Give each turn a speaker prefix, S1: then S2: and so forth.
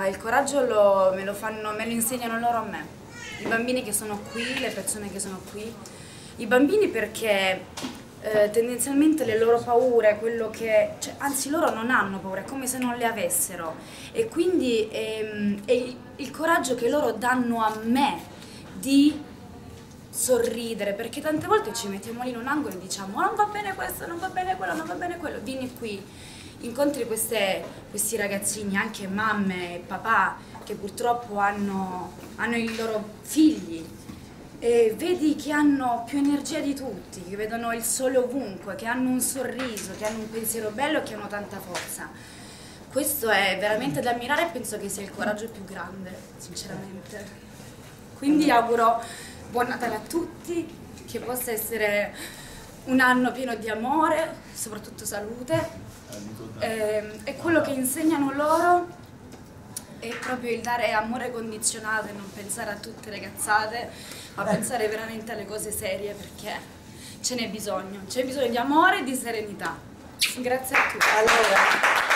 S1: Ah, il coraggio lo, me, lo fanno, me lo insegnano loro a me, i bambini che sono qui, le persone che sono qui. I bambini perché eh, tendenzialmente le loro paure, quello che, cioè, anzi loro non hanno paura, è come se non le avessero. E quindi ehm, è il, il coraggio che loro danno a me di sorridere, perché tante volte ci mettiamo lì in un angolo e diciamo non va bene questo, non va bene quello, non va bene quello, vieni qui, incontri queste, questi ragazzini, anche mamme e papà che purtroppo hanno, hanno i loro figli e vedi che hanno più energia di tutti, che vedono il sole ovunque, che hanno un sorriso, che hanno un pensiero bello e che hanno tanta forza. Questo è veramente da ammirare e penso che sia il coraggio più grande, sinceramente. Quindi auguro buon Natale a tutti, che possa essere un anno pieno di amore, soprattutto salute. E, e quello che insegnano loro è proprio il dare amore condizionato e non pensare a tutte le cazzate, ma pensare veramente alle cose serie perché ce n'è bisogno. C'è bisogno di amore e di serenità. Grazie a tutti.
S2: Allora.